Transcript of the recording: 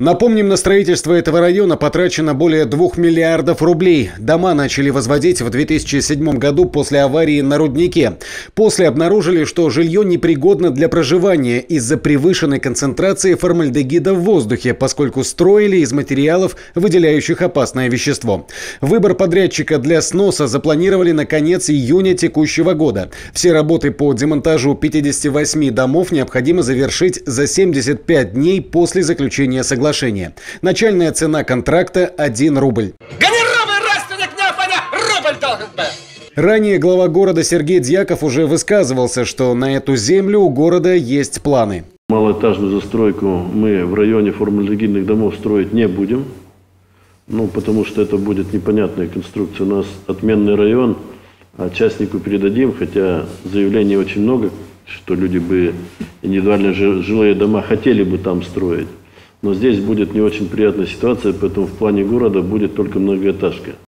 Напомним, на строительство этого района потрачено более 2 миллиардов рублей. Дома начали возводить в 2007 году после аварии на руднике. После обнаружили, что жилье непригодно для проживания из-за превышенной концентрации формальдегида в воздухе, поскольку строили из материалов, выделяющих опасное вещество. Выбор подрядчика для сноса запланировали на конец июня текущего года. Все работы по демонтажу 58 домов необходимо завершить за 75 дней после заключения соглашения соглашения. Начальная цена контракта – 1 рубль. Ранее глава города Сергей Дьяков уже высказывался, что на эту землю у города есть планы. Малоэтажную застройку мы в районе формальдегидных домов строить не будем. Ну, потому что это будет непонятная конструкция. У нас отменный район, а частнику передадим, хотя заявлений очень много, что люди бы индивидуальные жилые дома хотели бы там строить. Но здесь будет не очень приятная ситуация, поэтому в плане города будет только многоэтажка.